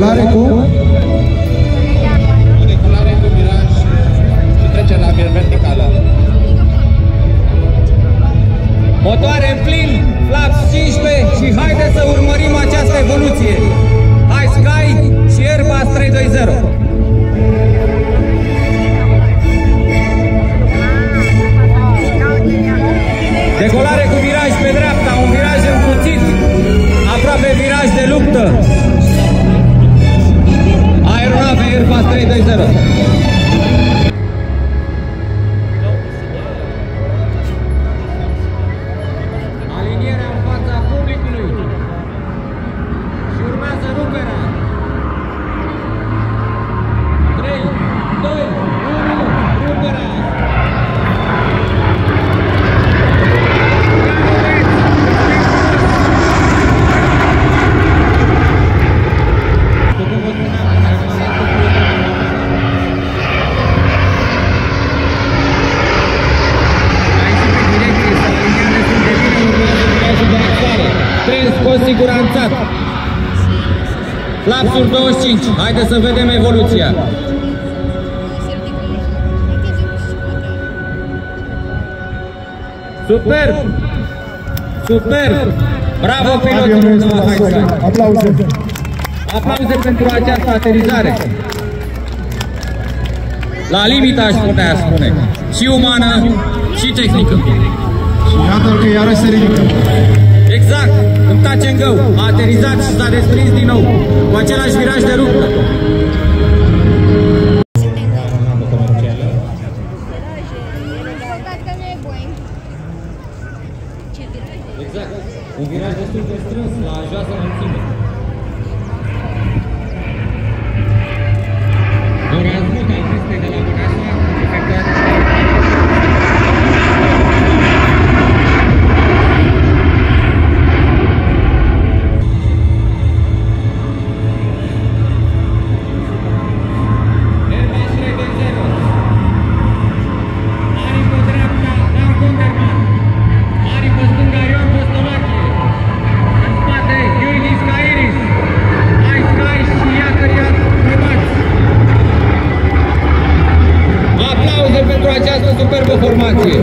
decolare cu O decolare cu viraj și trece la verticală. Motoare în plin, flaps 15 și haideți să urmărim această evoluție. Hai Sky și Airbus 320. Decolare cu viraj pe dreapta, un viraj încuțit, aproape viraj de luptă. Airbus 320. Tren scos siguranțat. Flapsuri 25. Haideți să vedem evoluția. Superb! Superb! Bravo pilotul! avionul este Noah la sol. Haitzai. Aplauze. Aplauze pentru această aterizare. La limita, aș putea spune. Și umană, și tehnică. Și iată că iarăși se ridică. Exact, în touch and go, a aterizat și s-a desprins din nou, cu același viraj de ruptă. Dacă nu e Boeing. Ce viraj e? Exact, un viraj destul de strâns, la joasă înălțime. această superbă formație.